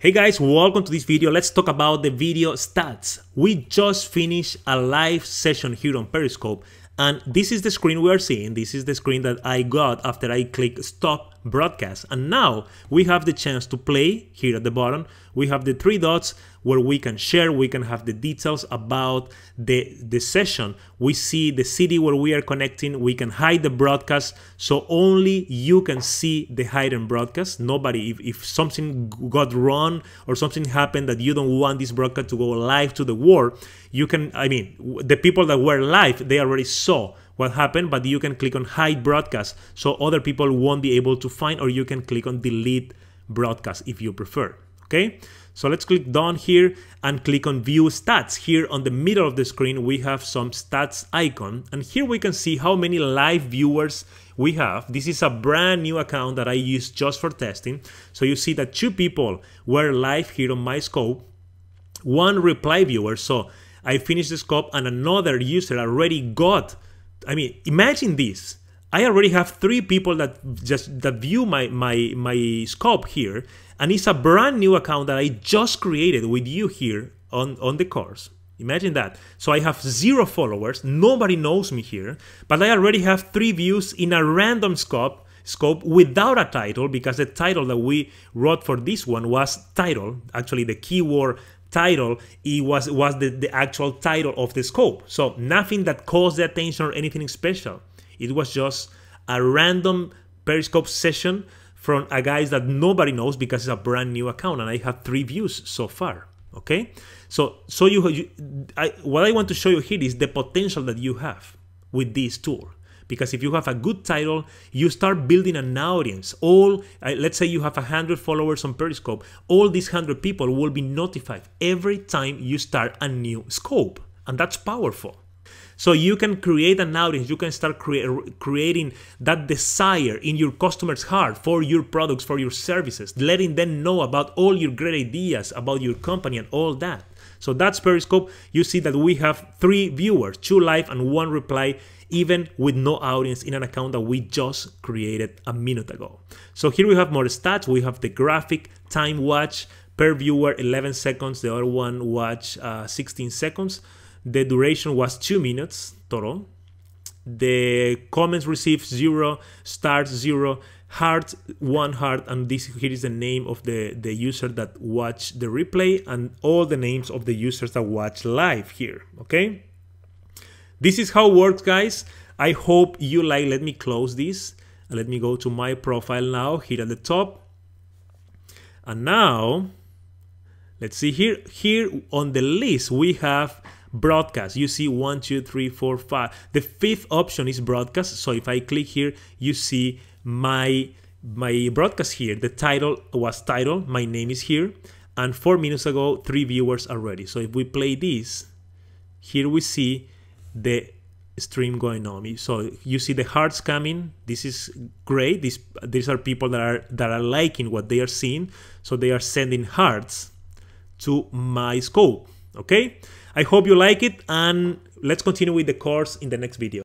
Hey guys, welcome to this video. Let's talk about the video stats. We just finished a live session here on Periscope and this is the screen we are seeing. This is the screen that I got after I click stop broadcast. And now we have the chance to play here at the bottom. We have the three dots where we can share, we can have the details about the, the session. We see the city where we are connecting, we can hide the broadcast, so only you can see the hidden broadcast. Nobody, if, if something got wrong or something happened that you don't want this broadcast to go live to the world, you can, I mean, the people that were live, they already saw what happened, but you can click on hide broadcast so other people won't be able to find, or you can click on delete broadcast if you prefer. Okay, so let's click down here and click on view stats. Here on the middle of the screen, we have some stats icon, and here we can see how many live viewers we have. This is a brand new account that I use just for testing. So you see that two people were live here on my scope, one reply viewer. So I finished the scope and another user already got I mean, imagine this. I already have three people that just that view my my my scope here, and it's a brand new account that I just created with you here on on the course. Imagine that. So I have zero followers, nobody knows me here, but I already have three views in a random scope scope without a title because the title that we wrote for this one was title. Actually, the keyword title it was was the, the actual title of the scope. So nothing that caused the attention or anything special. It was just a random periscope session from a guy that nobody knows because it's a brand new account and i have three views so far okay? So so you, you I, what i want to show you here is the potential that you have with this tool because if you have a good title you start building an audience. All uh, let's say you have 100 followers on periscope all these 100 people will be notified every time you start a new scope. And that's powerful so you can create an audience you can start crea creating that desire in your customers heart for your products for your services letting them know about all your great ideas about your company and all that so that's periscope you see that we have three viewers two live and one reply even with no audience in an account that we just created a minute ago. So here we have more stats. We have the graphic time watch per viewer 11 seconds, the other one watch uh, 16 seconds. The duration was 2 minutes total. The comments received 0, stars 0, heart 1 heart and this here is the name of the the user that watched the replay and all the names of the users that watch live here okay this is how it works, guys. I hope you like. Let me close this. Let me go to my profile now, here at the top. And now, let's see here. Here on the list, we have broadcast. You see one, two, three, four, five. The fifth option is broadcast. So if I click here, you see my my broadcast here. The title was title. My name is here. And four minutes ago, three viewers already. So if we play this, here we see the stream going on. So you see the hearts coming. This is great. These these are people that are that are liking what they are seeing. So they are sending hearts to my scope. Okay. I hope you like it and let's continue with the course in the next video.